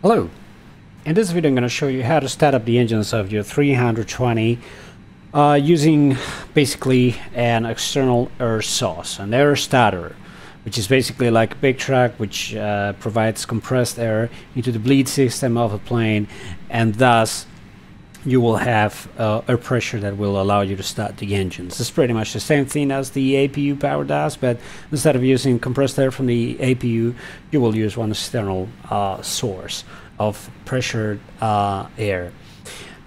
Hello! In this video I'm going to show you how to start up the engines of your 320 uh, using basically an external air source, an air starter, which is basically like a big truck which uh, provides compressed air into the bleed system of a plane and thus you will have uh, air pressure that will allow you to start the engines. It's pretty much the same thing as the APU power does, but instead of using compressed air from the APU, you will use one external uh, source of pressured uh, air.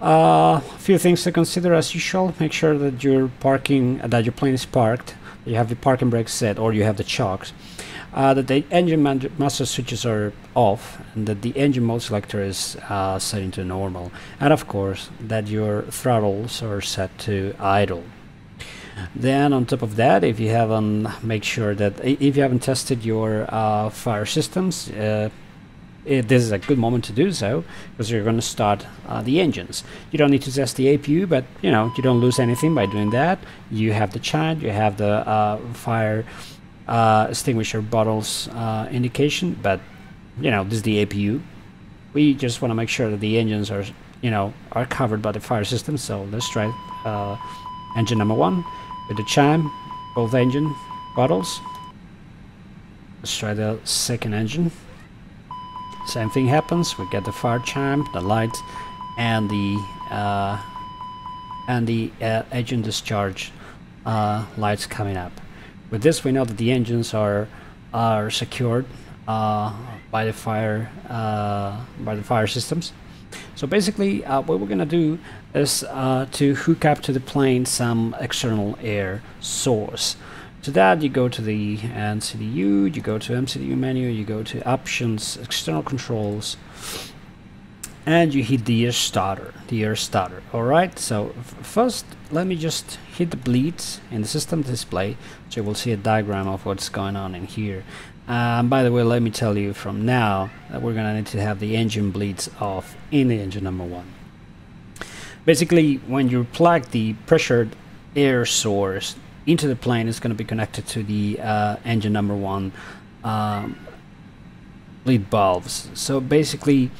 A uh, few things to consider as usual. Make sure that your parking, that your plane is parked, you have the parking brake set, or you have the chocks uh, that the engine master switches are off and that the engine mode selector is uh, set into normal and of course that your throttles are set to idle then on top of that if you haven't make sure that if you haven't tested your uh, fire systems uh, it, this is a good moment to do so because you're going to start uh, the engines. You don't need to test the APU, but you know you don't lose anything by doing that. You have the chime, you have the uh, fire uh, extinguisher bottles uh, indication, but you know this is the APU. We just want to make sure that the engines are you know are covered by the fire system. So let's try uh, engine number one with the chime, both engine bottles. Let's try the second engine. Same thing happens. We get the fire chime, the light, and the uh, and the uh, engine discharge uh, lights coming up. With this, we know that the engines are are secured uh, by the fire uh, by the fire systems. So basically, uh, what we're gonna do is uh, to hook up to the plane some external air source. To that, you go to the MCDU, you go to MCDU menu, you go to Options, External Controls, and you hit the air starter the air starter all right? So first let me just hit the bleeds in the system display so you will see a diagram of what's going on in here. Um, by the way let me tell you from now that we're gonna need to have the engine bleeds off in the engine number one. Basically when you plug the pressured air source into the plane it's going to be connected to the uh, engine number one um, bleed valves. So basically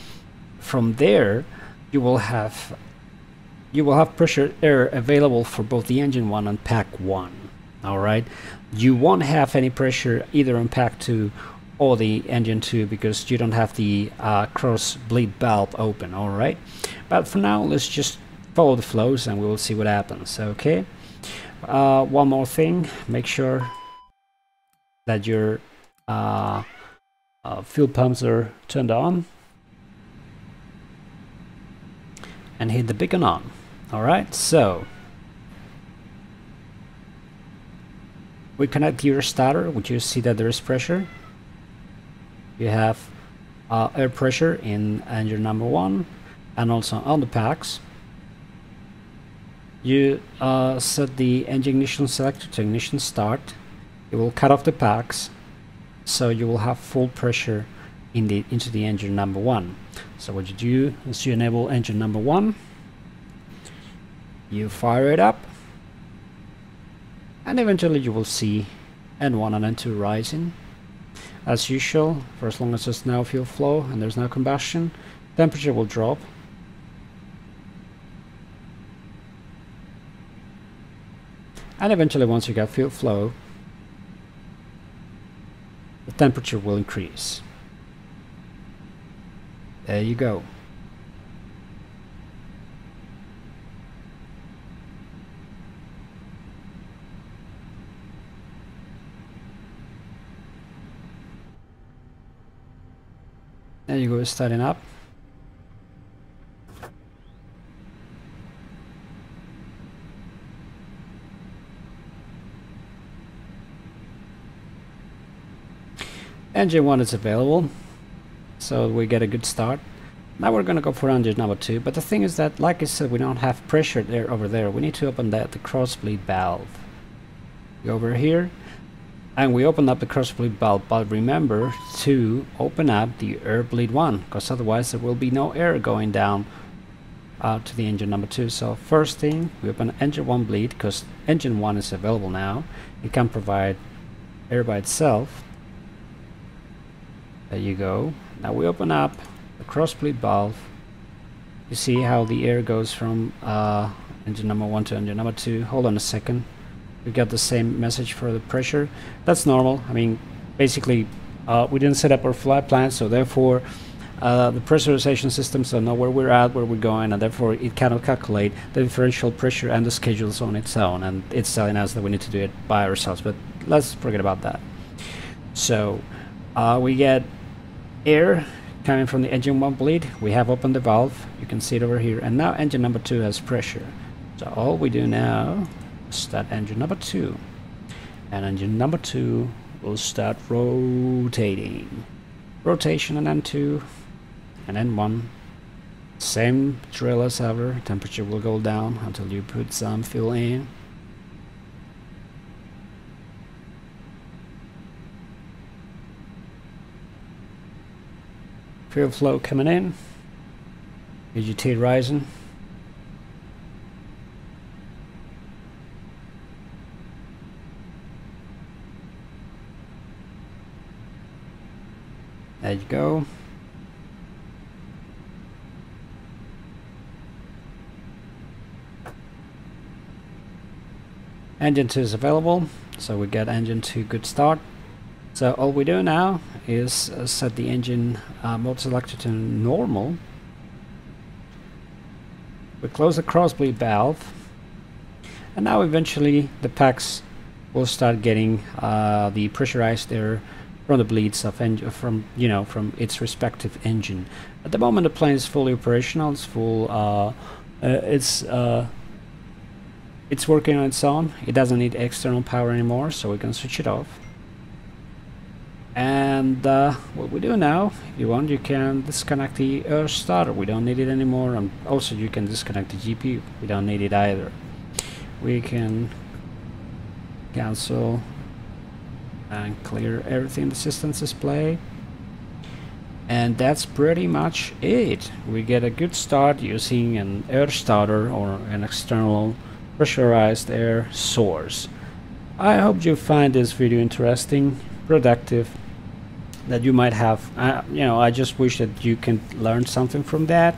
from there you will have you will have pressure air available for both the engine one and pack one all right? You won't have any pressure either on pack two or the engine two because you don't have the uh, cross bleed valve open all right? But for now let's just follow the flows and we will see what happens okay? Uh, one more thing make sure that your uh, uh fuel pumps are turned on and hit the beacon on. Alright, so we connect your starter, which you see that there is pressure. You have uh, air pressure in engine number one and also on the packs. You uh, set the engine ignition selector to ignition start. It will cut off the packs so you will have full pressure in the into the engine number one. So what you do is you enable engine number one, you fire it up, and eventually you will see N1 and N2 rising. As usual, for as long as there's no fuel flow and there's no combustion, temperature will drop. And eventually once you get fuel flow, the temperature will increase. There you go. There you go, starting up. Engine 1 is available so we get a good start. Now we're gonna go for engine number two, but the thing is that, like I said, we don't have pressure there over there. We need to open that the cross bleed valve. Go over here, and we open up the cross bleed valve, but remember to open up the air bleed one, because otherwise there will be no air going down uh, to the engine number two. So first thing, we open engine one bleed, because engine one is available now. It can provide air by itself. There you go. Now we open up the cross bleed valve. You see how the air goes from uh, engine number one to engine number two. Hold on a second. We got the same message for the pressure. That's normal. I mean basically uh, we didn't set up our flight plan so therefore uh, the pressurization systems don't know where we're at, where we're going, and therefore it cannot calculate the differential pressure and the schedules on its own, and it's telling us that we need to do it by ourselves, but let's forget about that. So uh, we get air coming from the engine 1 bleed, we have opened the valve, you can see it over here, and now engine number 2 has pressure. So all we do now is start engine number 2, and engine number 2 will start rotating. Rotation and N2 and then one. Same drill as ever. Temperature will go down until you put some fuel in fuel flow coming in. EGT rising. There you go. Engine 2 is available so we get engine 2 good start. So all we do now is uh, set the engine uh, mode selector to normal. We close the crossbleed valve and now eventually the packs will start getting uh, the pressurized air from the bleeds of engine from you know from its respective engine. At the moment the plane is fully operational it's full uh, uh, it's uh, it's working on its own. It doesn't need external power anymore so we can switch it off and uh, what we do now if you want you can disconnect the air starter we don't need it anymore and also you can disconnect the GPU we don't need it either. We can cancel and clear everything the system's display. And that's pretty much it. We get a good start using an air starter or an external pressurized air source. I hope you find this video interesting, productive, that you might have, uh, you know, I just wish that you can learn something from that.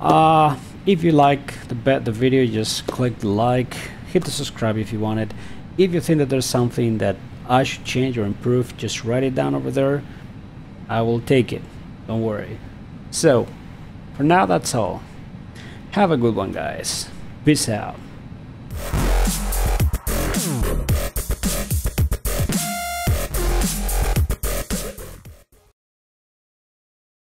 Uh, if you like the, the video, just click the like, hit the subscribe if you want it. If you think that there's something that I should change or improve, just write it down over there. I will take it. Don't worry. So, for now, that's all. Have a good one, guys. Peace out.